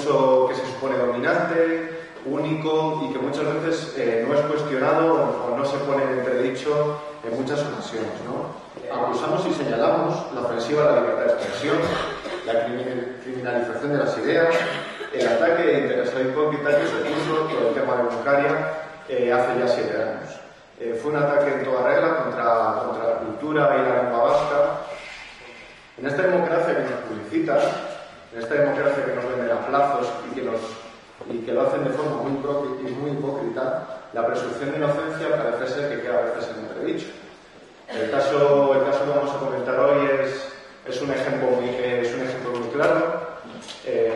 que se supone dominante, único y que muchas veces eh, no es cuestionado o, no se pone en entredicho en muchas ocasiones. ¿no? Acusamos y señalamos la ofensiva a la libertad de expresión, la criminalización de las ideas, el ataque interesado hipócrita que se puso por el tema de Buncaria eh, hace ya siete años. Eh, fue un ataque en toda regla contra, contra la cultura y la lengua vasca. En esta democracia que nos publicita, en esta democracia que nos vende a plazos y que, lo hacen de forma muy, y muy hipócrita, la presunción de inocencia parece ser que queda a veces en entredicho. El caso, el caso que vamos a comentar hoy es, es, un, ejemplo muy, es un ejemplo muy claro. Eh,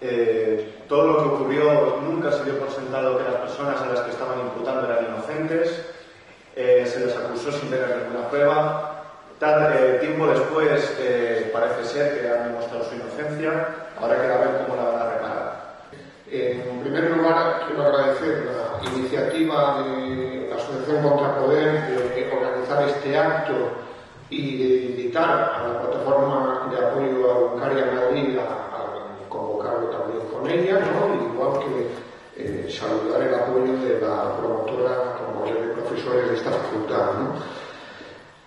eh, todo lo que ocurrió nunca se dio por sentado que las personas a las que estaban imputando eran inocentes, eh, se les acusó sin tener ninguna prueba. Tan, eh, tiempo después eh, parece ser que han demostrado su inocencia, ahora queda ver cómo la van a reparar. Eh, en primer lugar, quiero agradecer la iniciativa de la Asociación Contra Poder de organizar este acto y de invitar a la plataforma de apoyo a Uncaria Madrid a, a convocarlo también con ella, ¿no? igual que eh, saludar el apoyo de la promotora como de profesores de esta facultad. ¿no?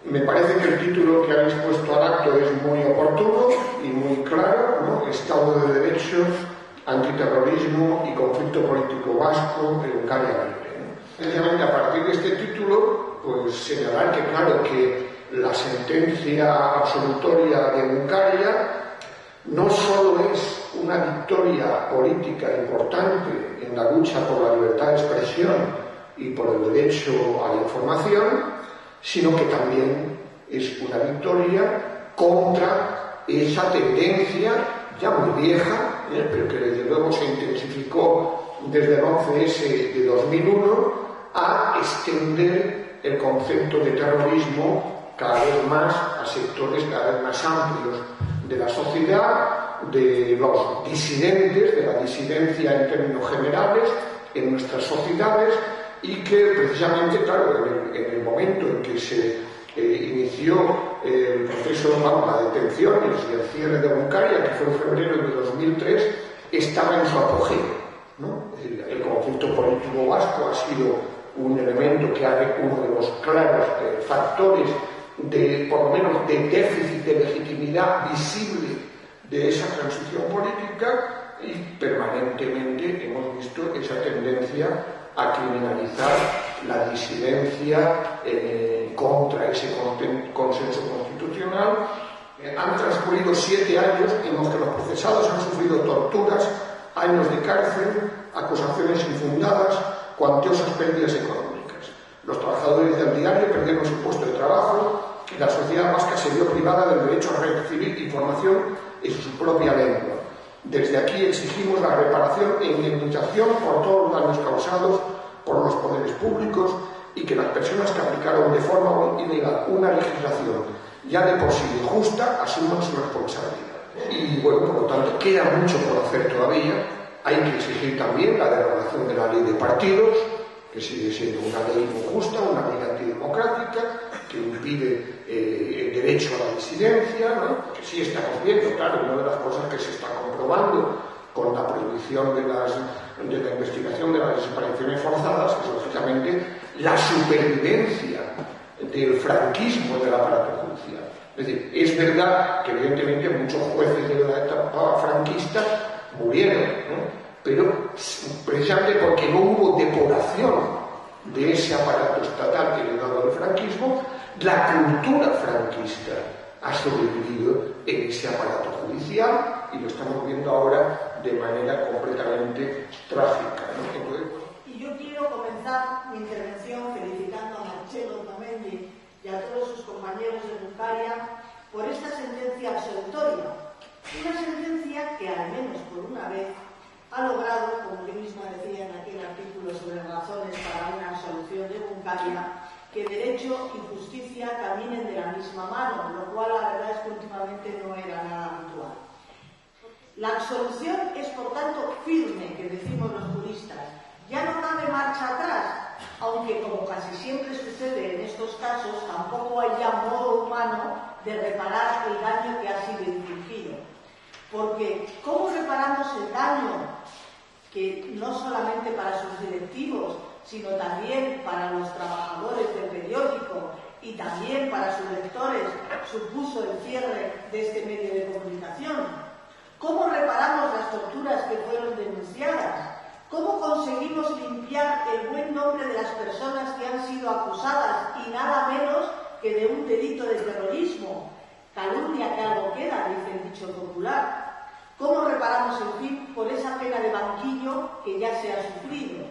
Me parece que el título que habéis puesto al acto es muy oportuno y muy claro, ¿no? Estado de Derecho, Antiterrorismo y Conflicto Político Vasco en Uncaria Libre. Precisamente a partir de este título, pues señalar que claro que la sentencia absolutoria de Uncaria no solo es una victoria política importante en la lucha por la libertad de expresión y por el derecho a la información, sino que también es una victoria contra esa tendencia ya muy vieja, ¿eh? pero que desde luego se intensificó desde el 11S de 2001 a extender el concepto de terrorismo cada vez más a sectores cada vez más amplios de la sociedad, de los disidentes, de la disidencia en términos generales en nuestras sociedades y que precisamente, claro, en el, momento en que se eh, inició el proceso de la detención y el cierre de Buncaria, que fue en febrero de 2003, estaba en su apogeo. el conflicto político vasco ha sido un elemento que ha uno de los claros eh, factores de, por lo menos, de déficit de legitimidad visible de esa transición política y permanentemente hemos visto esa tendencia a criminalizar la disidencia eh, contra ese consenso constitucional. Eh, han transcurrido siete años en los que los procesados han sufrido torturas, años de cárcel, acusaciones infundadas, cuantiosas pérdidas económicas. Los trabajadores del diario perdieron su puesto de trabajo, y la sociedad vasca se vio privada del derecho a recibir información en su propia lengua. Desde aquí exigimos la reparación e indemnización por todos los daños causados por los poderes públicos y que las personas que aplicaron de forma ilegal una legislación ya de por sí injusta asuman su responsabilidad. Y bueno, por lo tanto, queda mucho por hacer todavía. Hay que exigir también la derogación de la ley de partidos, que sigue siendo una ley injusta, una ley antidemocrática, que impide eh, el derecho a la disidencia, que sí estamos viendo, claro, una de las cosas que se está comprobando con la prohibición de, la investigación de las desapariciones forzadas es lógicamente la supervivencia del franquismo del aparato judicial. Es verdad que evidentemente muchos jueces de la etapa franquista murieron, pero precisamente porque no hubo depuración de ese aparato estatal que heredado del franquismo, la cultura franquista ha sobrevivido en ese aparato judicial y lo estamos viendo ahora de manera completamente trágica. y yo quiero comenzar mi intervención felicitando a Marcelo Tamendi y a todos sus compañeros de Bulgaria por esta sentencia absolutoria. Una sentencia que al menos por una vez ha logrado, como yo misma decía en aquel artículo sobre razones para una solución de Buncaria, que derecho y justicia caminen de la misma mano, lo cual la verdad es que últimamente no era nada habitual. La absolución es, por tanto, firme, que decimos los juristas. Ya no cabe marcha atrás. aunque como casi siempre sucede en estos casos, tampoco hay ya modo humano de reparar el daño que ha sido infligido. Porque ¿cómo reparamos el daño que no solamente para sus directivos, sino también para los trabajadores del periódico y también para sus lectores supuso el cierre de este medio de comunicación? ¿Cómo reparamos las torturas que fueron denunciadas? ¿Cómo conseguimos limpiar el buen nombre de las personas que han sido acusadas y nada menos que de un delito de terrorismo? Calumnia que algo queda, dice el dicho popular. ¿Cómo reparamos, en fin, por esa pena de banquillo que ya se ha sufrido?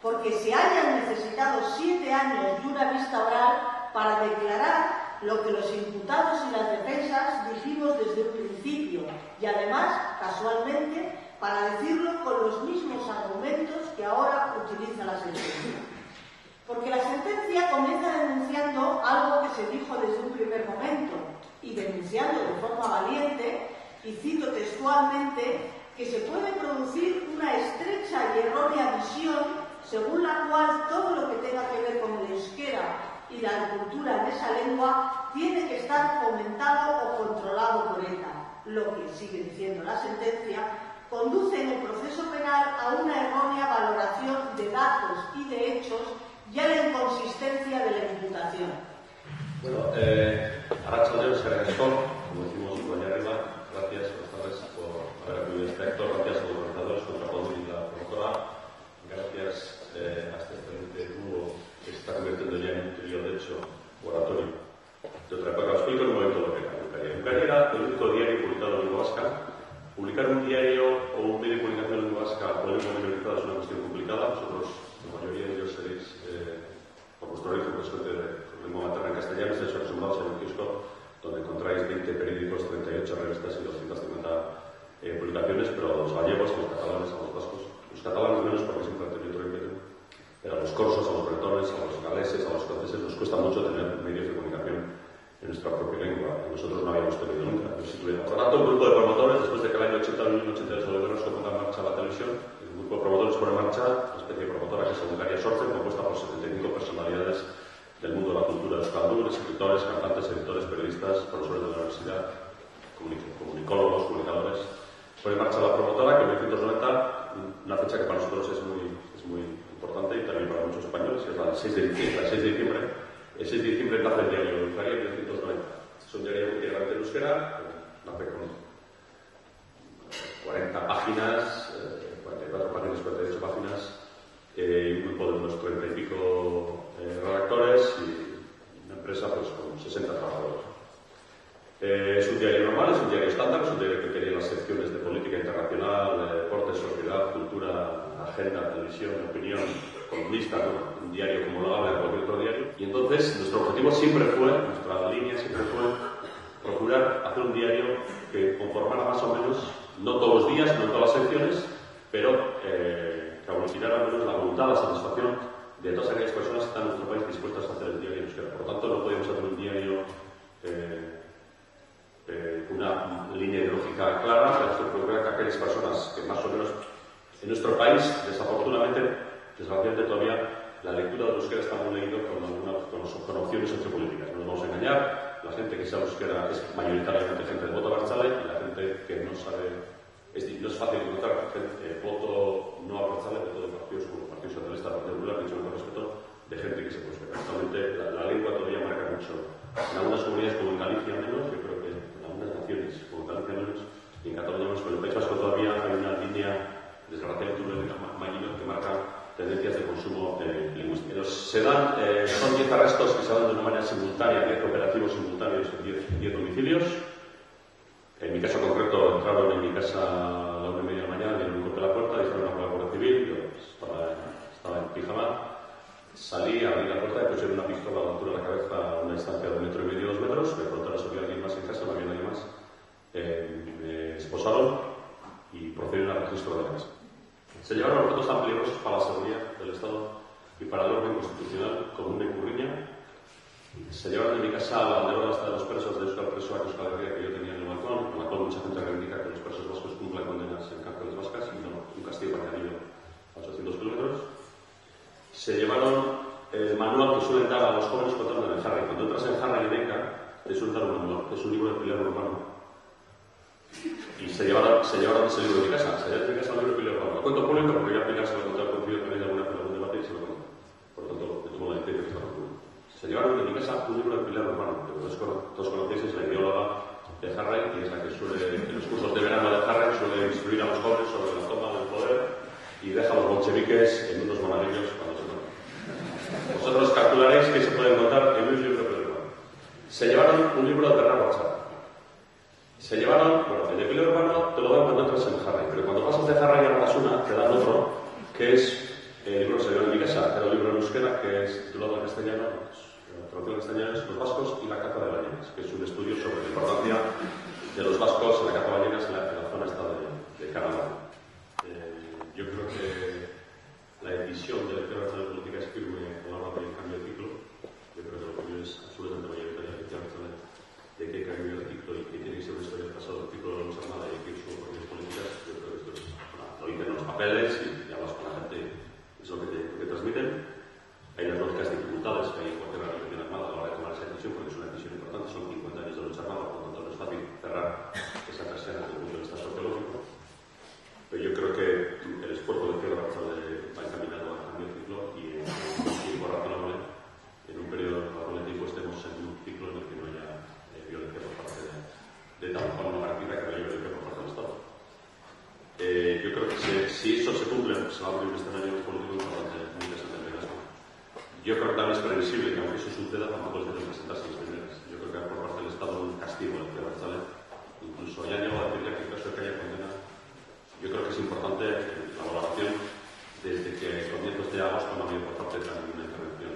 Porque se hayan necesitado siete años y una vista oral para declarar lo que los imputados y las defensas dijimos desde un principio y además, casualmente, para decirlo con los mismos argumentos que ahora utiliza la sentencia. Porque la sentencia comienza denunciando algo que se dijo desde un primer momento y denunciando de forma valiente, y cito textualmente, que se puede producir una estrecha y errónea visión según la cual todo lo que tenga que ver con el euskera y la cultura de esa lengua tiene que estar fomentado o controlado por ETA. Lo que sigue diciendo la sentencia conduce en el proceso penal a una errónea valoración de datos y de hechos y a la inconsistencia de la imputación. Bueno, eh, Arracha se como decimos allá arriba, gracias, buenas tardes por haber acudido a este acto, gracias a los organizadores, contra y la promotora, gracias eh, a este excelente dúo que se está convirtiendo ya en un trío, de hecho, oratorio. De otra época, os explico el momento lo que era Eucaria. Eucaria era el único diario publicado en lengua vasca Publicar un diario o un medio de comunicación en lengua vasca o lengua minorizada es una cuestión complicada. Vosotros, la mayoría de ellos, seréis, eh, por vuestro origen, por suerte, de lengua materna en castellano, estáis acostumbrados a un kiosco donde encontráis 20 periódicos, 38 revistas y 250 eh, publicaciones, pero a los gallegos, a los catalanes, a los vascos, los catalanes menos porque siempre han tenido otro imperio, pero a los corsos, a los bretones, a los galeses, a los franceses, nos cuesta mucho tener medios de comunicación en nuestra propia lengua. Nosotros no habíamos tenido nunca. Por tanto, un grupo de promotores, después de que el año 81 y 82 se se ponga en marcha la televisión, el grupo de promotores pone en marcha una especie de promotora que es Bulgaria Sorce, compuesta por 75 personalidades del mundo de la cultura de Euskaldun, escritores, cantantes, editores, periodistas, profesores de la universidad, comunicólogos, comunicadores. Pone en marcha la promotora que en 1990, una fecha que para nosotros es muy, es muy importante y también para muchos españoles, es la 6 de diciembre, el 6 de diciembre el 6 de diciembre nace el diario Euskaria 1990. Es un diario integrante de euskera, nace con 40 páginas, 44 páginas, 48 páginas, eh, un grupo de unos 30 y pico eh, redactores y una empresa pues, con 60 trabajadores. Eh, es un diario normal, es un diario estándar, es un diario que quería las secciones de política internacional, de deporte, sociedad, cultura, televisión, opinión, columnista, un diario como lo habla cualquier otro diario. Y entonces nuestro objetivo siempre fue, nuestra línea siempre fue procurar hacer un diario que conformara más o menos, no todos los días, no todas las secciones, pero eh, que aglutinara al menos la voluntad, la satisfacción de todas aquellas personas que están en nuestro país dispuestas a hacer el diario en Por lo tanto, no podíamos hacer un diario eh, eh, una línea ideológica clara, pero procurar que aquellas personas que más o menos en nuestro país, desafortunadamente, desgraciadamente todavía la lectura de euskera está muy leído con, algunas, con, opciones sociopolíticas. No nos vamos a engañar, la gente que sea euskera es mayoritariamente gente de voto Barzale y la gente que no sabe, es, no es fácil encontrar eh, voto no a Barzale, voto de partidos como el Partido Socialista, Partido Popular, dicho con respeto, de gente que se prospera. Actualmente la, la, lengua todavía marca mucho. En algunas comunidades como en Galicia menos, yo creo que en algunas naciones como en Galicia menos, y en Cataluña menos, pero en el País Vasco todavía hay una línea desgraciadamente un mañino que marca tendencias de consumo eh, lingüístico. Se dan, eh, son 10 arrestos que se dan de una manera simultánea, 10 operativos simultáneos en 10, domicilios. En mi caso concreto entraron en mi casa a la una y media de la mañana, dieron un golpe a la puerta, dijeron a la Guardia Civil, yo estaba, estaba, en pijama, salí, abrí la puerta y pusieron una pistola a la altura de la cabeza a una distancia de un metro y medio, dos metros, me preguntaron si había alguien más en casa, no había nadie más. Eh, me esposaron y procedieron al registro de la casa. Se llevaron objetos tan peligrosos para la seguridad del Estado y para el orden constitucional. Se llevaron de mi casa la banderola hasta de los presos de Euskal Preso a Euskal Herria que yo tenía en el balcón, con la cual mucha gente reivindica que los presos vascos cumplan condenas en cárceles vascas y no un castigo añadido a 800 kilómetros. Se se llevaron el manual que suelen dar a los jóvenes cuando entran en Harry. Cuando entras en Harry y Neca, te suelen dar un manual, que es un libro de pilar urbano. Y se llevaron, se llevaron ese libro de mi casa, se llevaron de mi casa el libro de pilar urbano. Lo cuento público porque voy a aplicarse lo contar contigo también alguna vez en algún debate y se lo cuento. Por lo tanto, yo tomo la licencia que está público. Se llevaron de mi casa un libro de pilar urbano, que todos, conocéis, es la ideóloga de Harry y es la que suele, en los cursos de verano de Harry, suele instruir a los jóvenes sobre la toma del poder y deja a los bolcheviques en unos monaguillos cuando se toman. Vosotros calcularéis que se pueden notar en un libro de urbano. Se llevaron un libro de Bernard Rorschach. Se llevaron, bueno, el de Pilo Urbano te lo dan cuando entras en Harry, pero cuando pasas de Harry a Batasuna te dan otro, que es el libro que se dio en mi casa, era un libro en euskera que es titulado en castellano, la traducción en castellano es Los y la caza de ballenas, que es un estudio sobre la importancia de los vascos en la caza de ballenas en la, en la zona esta de, de. Eh, yo creo que la decisión de la izquierda nacional política es firme a la hora del cambio de ciclo. Yo creo que la opinión es absolutamente mayoritaria de de que hay que de ciclo y que tiene que ser una historia pasado, el ciclo de la y que sus opiniones políticas. Yo creo que esto es, lo dicen los papeles y, y hablas con la gente, es lo que te, lo que transmiten. Hay unas lógicas dificultades que hay en cualquier organización armada a la hora de tomar esa decisión, porque es una decisión importante, son 50 años de lucha armada, por lo tanto no es fácil cerrar esa persiana desde el punto de vista sociológico. Pero yo creo que el esfuerzo de izquierda va encaminado al cambio de ciclo y en un tiempo razonable, en un periodo razonable de tiempo, estemos en un ciclo en el que no haya eh, violencia por parte de, de tal forma monárquica que no haya violencia por parte del Estado. Eh, yo creo que si, eso se cumple, se va a abrir un escenario político importante, muy interesante en. Yo creo que también es previsible que aunque eso suceda, tampoco es de presentarse las primeras. Yo creo que por parte del Estado un castigo al que González, incluso ya llegado a decir que en caso de que haya condena yo creo que es importante la valoración desde que comienzos de agosto no ha habido por parte de una intervención